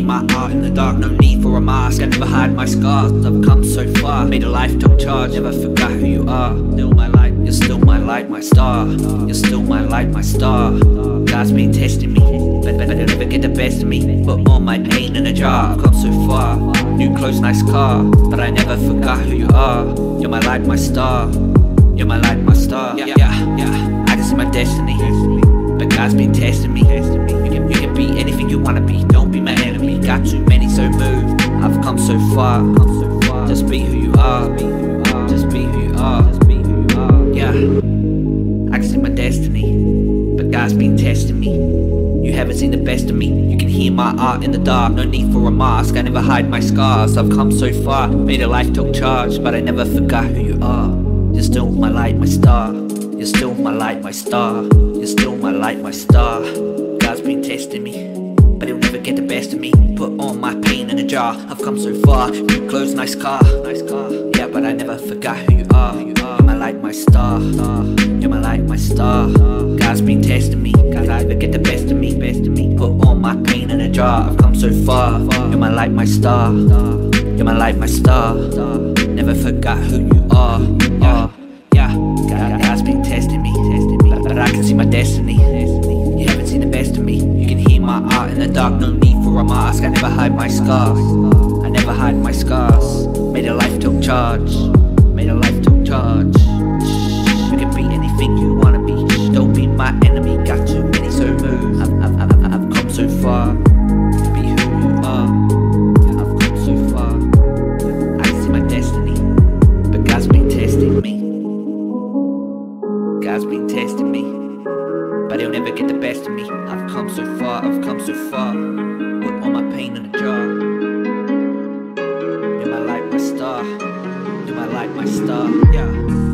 hear my art in the dark. No need for a mask. I never hide my scars. I've come so far. Made a life took charge. Never forgot who you are. Still my light. You're still my light, my star. You're still my light, my star. God's been testing me. But, will never get the best of me. Put all my pain in a jar. I've come so far. New clothes, nice car. But I never forgot who you are. You're my light, my star. You're my light, my star. Yeah, yeah, yeah. I can see my destiny. But God's been testing me. You can, you can be anything you wanna be. Don't be my enemy. Got too many, so move. I've come so far. Just be who you are. Just be who you are. Yeah. I can see my destiny. But God's been testing me. You haven't seen the best of me. You can hear my art in the dark. No need for a mask. I never hide my scars. I've come so far. Made a life took charge. But I never forgot who you are. You're still my light, my star. You're still my light, my star. You're still my light, my star. God's been testing me, he'll never get the best of me. Put all my pain in a jar. I've come so far. New clothes, nice car, nice car. Yeah, but I never forgot who you are. You're my light, my star. You're my light, my star. God's been testing me. I never get the best of me, best of me. Put all my pain in a jar. I've come so far. You're my light, my star. You're my light, my star. Never forgot who you are. Yeah, yeah. My art in the dark. No need for a mask. I never hide my scars. I never hide my scars. Made a life took charge. Made a life took charge. You can be anything you wanna be. Don't be my enemy. Got too many, so move. I've, I've, I've, I've come so far. Be who you are. I've come so far. I see my destiny, but God's been testing me. God's been testing me, but he'll never get the best of me. I've come so far, I've come so far. Put all my pain in a jar. You're my light, my star. You're my light, my star. Yeah.